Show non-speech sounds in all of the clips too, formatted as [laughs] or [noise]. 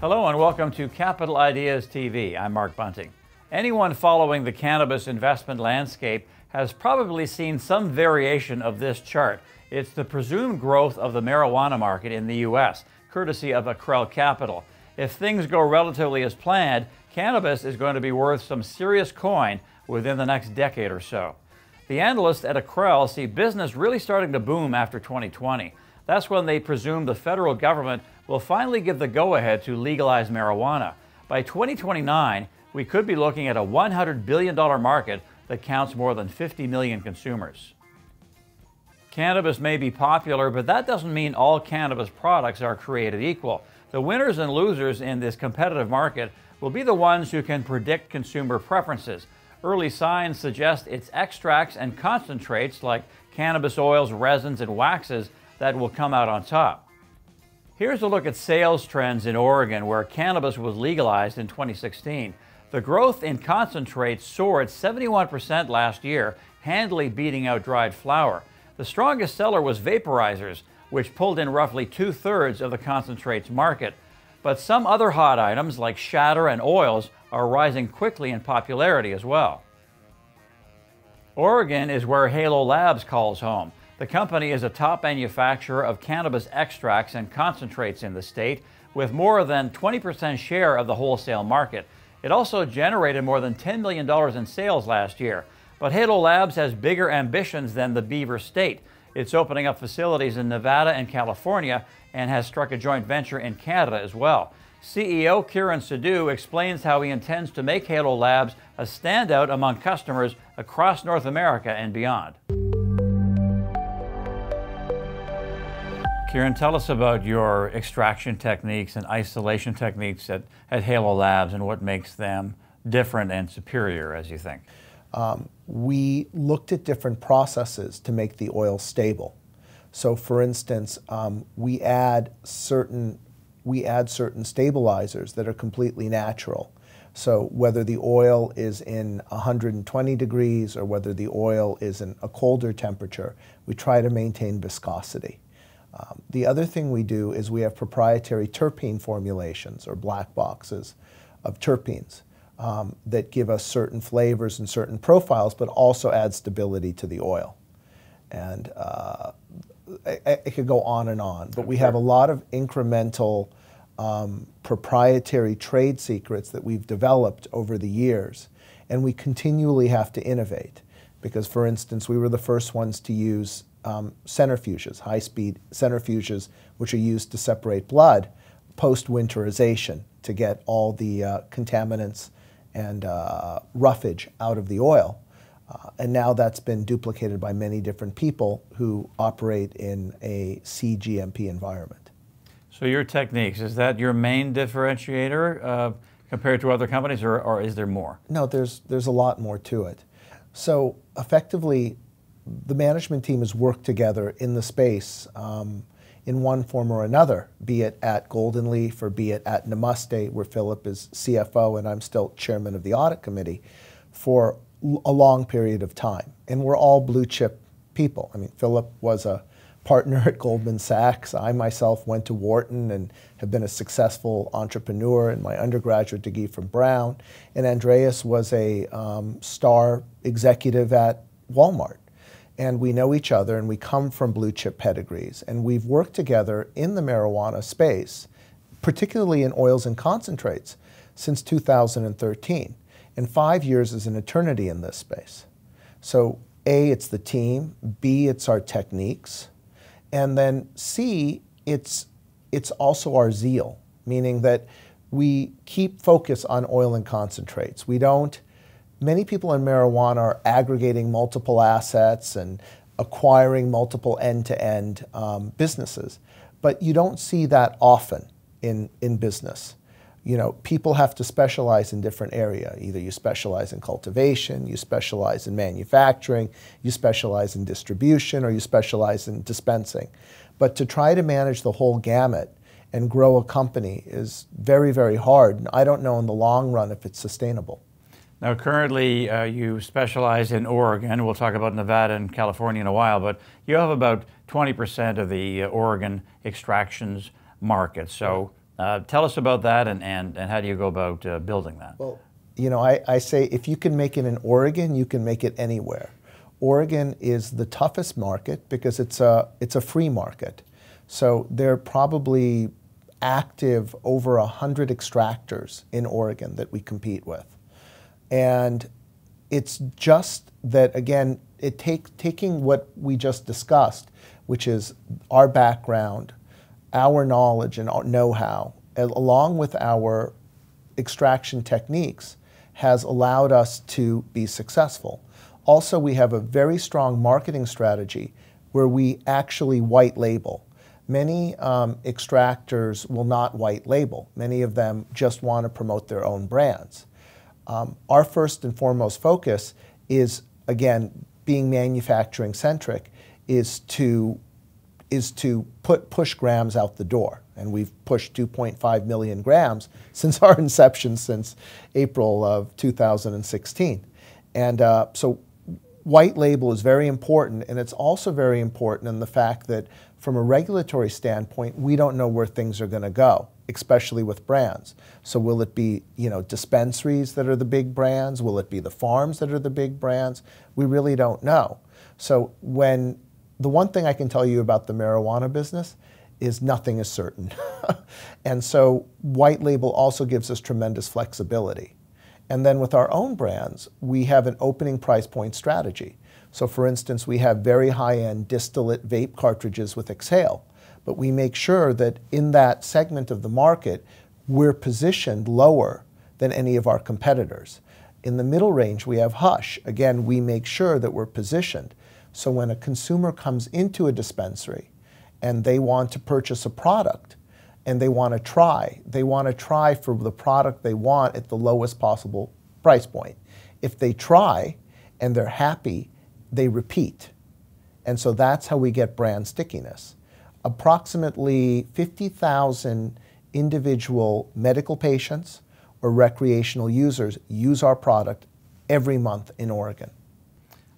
Hello and welcome to Capital Ideas TV. I'm Mark Bunting. Anyone following the cannabis investment landscape has probably seen some variation of this chart. It's the presumed growth of the marijuana market in the U.S., courtesy of Ackrell Capital. If things go relatively as planned, cannabis is going to be worth some serious coin within the next decade or so. The analysts at Ackrell see business really starting to boom after 2020. That's when they presume the federal government will finally give the go ahead to legalize marijuana. By 2029, we could be looking at a $100 billion market that counts more than 50 million consumers. Cannabis may be popular, but that doesn't mean all cannabis products are created equal. The winners and losers in this competitive market will be the ones who can predict consumer preferences. Early signs suggest it's extracts and concentrates like cannabis oils, resins, and waxes that will come out on top. Here's a look at sales trends in Oregon, where cannabis was legalized in 2016. The growth in concentrates soared 71% last year, handily beating out dried flower. The strongest seller was vaporizers, which pulled in roughly two thirds of the concentrates market. But some other hot items, like shatter and oils, are rising quickly in popularity as well. Oregon is where Halo Labs calls home. The company is a top manufacturer of cannabis extracts and concentrates in the state, with more than 20% share of the wholesale market. It also generated more than $10 million in sales last year. But Halo Labs has bigger ambitions than the Beaver State. It's opening up facilities in Nevada and California and has struck a joint venture in Canada as well. CEO Kiran Sidhu explains how he intends to make Halo Labs a standout among customers across North America and beyond. Kiran, tell us about your extraction techniques and isolation techniques at, at Halo Labs and what makes them different and superior, as you think. Um, we looked at different processes to make the oil stable. So, for instance, um, we add certain we add certain stabilizers that are completely natural. So whether the oil is in 120 degrees or whether the oil is in a colder temperature, we try to maintain viscosity. Um, the other thing we do is we have proprietary terpene formulations or black boxes of terpenes um, that give us certain flavors and certain profiles, but also add stability to the oil. And uh, it, could go on and on, but we have a lot of incremental um, proprietary trade secrets that we've developed over the years, and we continually have to innovate. Because, for instance, we were the first ones to use um, centrifuges, high speed centrifuges, which are used to separate blood post winterization to get all the uh, contaminants and uh, roughage out of the oil. Uh, and now that's been duplicated by many different people who operate in a CGMP environment. So, your techniques, is that your main differentiator uh, compared to other companies, or, or is there more? No, there's, there's a lot more to it. So, effectively, the management team has worked together in the space um, in one form or another, be it at Golden Leaf or be it at Namaste, where Philip is CFO and I'm still chairman of the audit committee, for a long period of time. And we're all blue chip people. I mean, Philip was a partner at Goldman Sachs. I myself went to Wharton and have been a successful entrepreneur in my undergraduate degree from Brown. And Andreas was a um, star executive at Walmart and we know each other and we come from blue chip pedigrees and we've worked together in the marijuana space, particularly in oils and concentrates, since 2013. And five years is an eternity in this space. So A, it's the team, B, it's our techniques, and then C, it's, it's also our zeal, meaning that we keep focus on oil and concentrates. We don't many people in marijuana are aggregating multiple assets and acquiring multiple end-to-end um, businesses. But you don't see that often in, in business. You know, people have to specialize in different area. Either you specialize in cultivation, you specialize in manufacturing, you specialize in distribution, or you specialize in dispensing. But to try to manage the whole gamut and grow a company is very, very hard. And I don't know in the long run if it's sustainable. Now, currently, uh, you specialize in Oregon. We'll talk about Nevada and California in a while, but you have about 20% of the uh, Oregon extractions market. So Uh, tell us about that and, and, and how do you go about uh, building that? Well, you know, I, I say if you can make it in Oregon, you can make it anywhere. Oregon is the toughest market because it's a, it's a free market. So there are probably active over 100 extractors in Oregon that we compete with. And it's just that, again, it take, taking what we just discussed, which is our background, our knowledge and our know how, along with our extraction techniques, has allowed us to be successful. Also, we have a very strong marketing strategy where we actually white label. Many um, extractors will not white label. Many of them just want to promote their own brands. Um, our first and foremost focus is, again, being manufacturing centric, is to is to put push grams out the door. And we've pushed 2.5 million grams [laughs] since our inception, since April of 2016. And uh, so white label is very important, and it's also very important in the fact that from a regulatory standpoint, we don't know where things are going to go, especially with brands. So will it be, you know, dispensaries that are the big brands? Will it be the farms that are the big brands? We really don't know. So when the one thing I can tell you about the marijuana business is nothing is certain. [laughs] and so white label also gives us tremendous flexibility. And then with our own brands, we have an opening price point strategy. So for instance, we have very high-end distillate vape cartridges with Exhale, but we make sure that in that segment of the market, we're positioned lower than any of our competitors. In the middle range, we have Hush. Again, we make sure that we're positioned. So when a consumer comes into a dispensary and they want to purchase a product and they want to try, they want to try for the product they want at the lowest possible price point. If they try and they're happy, they repeat. And so that's how we get brand stickiness. Approximately 50,000 individual medical patients or recreational users use our product every month in Oregon.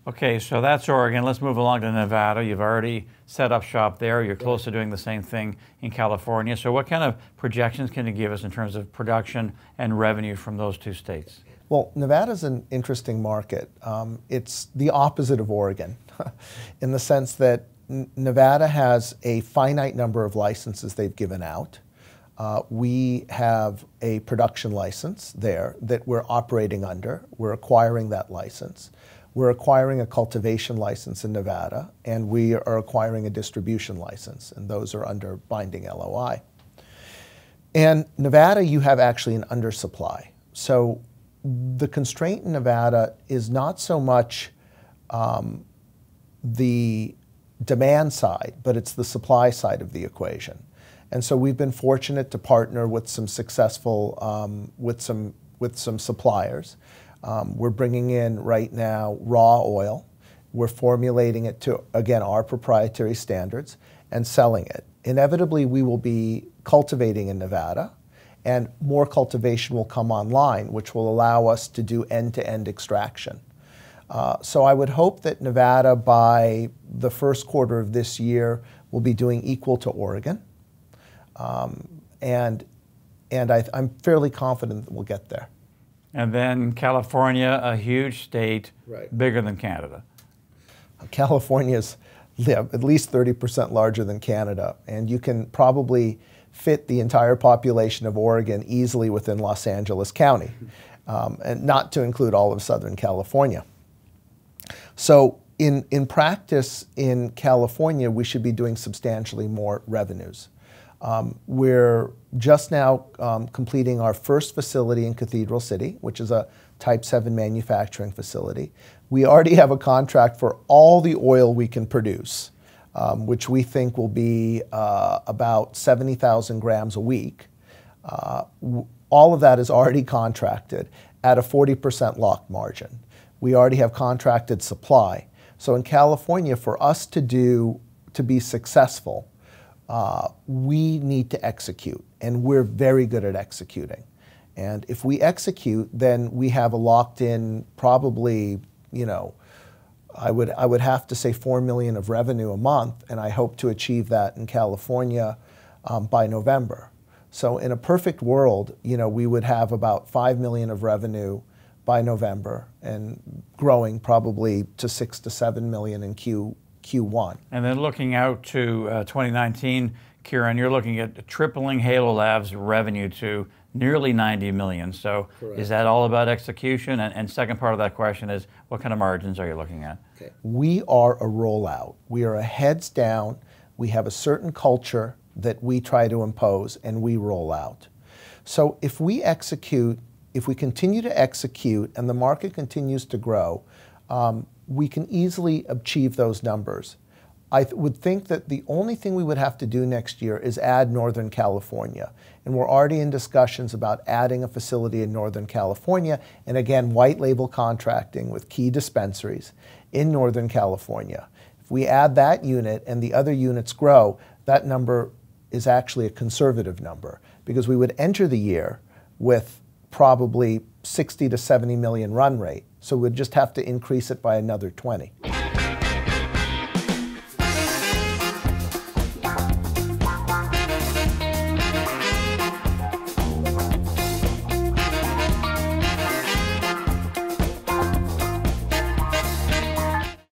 Okay, so that's Oregon. Let's move along to Nevada. You've already set up shop there. You're close to doing the same thing in California. So, what kind of projections can you give us in terms of production and revenue from those two states? Well, Nevada is an interesting market. Um, it's the opposite of Oregon [laughs] in the sense that Nevada has a finite number of licenses they've given out. Uh, we have a production license there that we're operating under. We're acquiring that license. We're acquiring a cultivation license in Nevada, and we are acquiring a distribution license, and those are under binding LOI. And Nevada, you have actually an undersupply. So the constraint in Nevada is not so much um, the demand side, but it's the supply side of the equation. And so we've been fortunate to partner with some successful, um, with some with some suppliers um, we're bringing in right now raw oil. We're formulating it to, again, our proprietary standards and selling it. Inevitably, we will be cultivating in Nevada, and more cultivation will come online, which will allow us to do end to end extraction. Uh, so I would hope that Nevada, by the first quarter of this year, will be doing equal to Oregon. Um, and and I, I'm fairly confident that we'll get there. And then California, a huge state, right. bigger than Canada. California is yeah, at least 30% larger than Canada, and you can probably fit the entire population of Oregon easily within Los Angeles County, [laughs] um, and not to include all of Southern California. So, in, in practice in California, we should be doing substantially more revenues. Um, we're just now um, completing our first facility in Cathedral City, which is a Type 7 manufacturing facility. We already have a contract for all the oil we can produce, um, which we think will be uh, about 70,000 grams a week. Uh, all of that is already contracted at a 40% locked margin. We already have contracted supply. So in California, for us to do to be successful, uh, we need to execute, and we're very good at executing. And if we execute, then we have a locked in, probably, you know, I would, I would have to say 4 million of revenue a month, and I hope to achieve that in California um, by November. So in a perfect world, you know, we would have about 5 million of revenue by November and growing probably to 6 to 7 million in Q Q1. And then looking out to uh, 2019, Kiran, you're looking at tripling Halo Labs revenue to nearly 90 million. So Correct. is that all about execution? And, and, second part of that question is, what kind of margins are you looking at? Okay. We are a rollout. We are a heads down. We have a certain culture that we try to impose and we roll out. So if we execute, if we continue to execute and the market continues to grow, um, we can easily achieve those numbers. I th would think that the only thing we would have to do next year is add Northern California. And we're already in discussions about adding a facility in Northern California, and again, white label contracting with key dispensaries in Northern California. If we add that unit and the other units grow, that number is actually a conservative number because we would enter the year with probably 60 to 70 million run rate. So we'd just have to increase it by another 20.